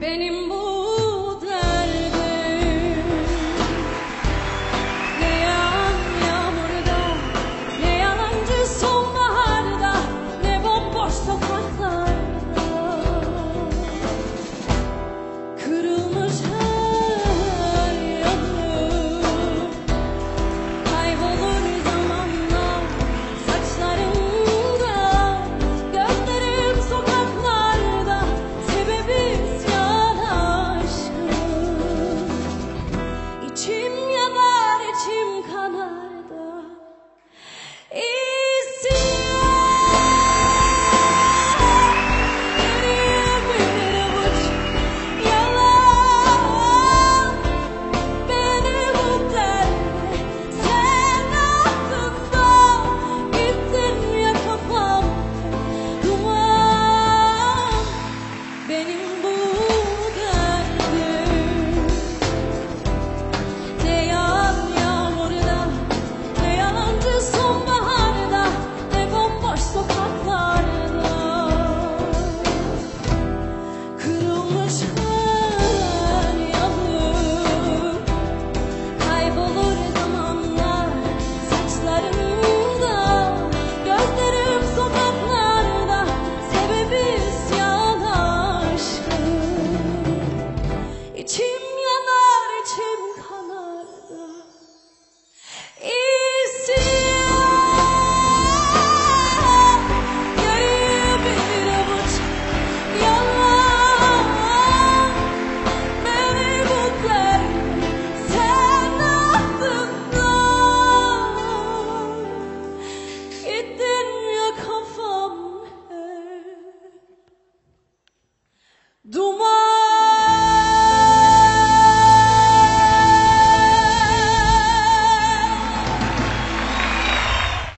benim to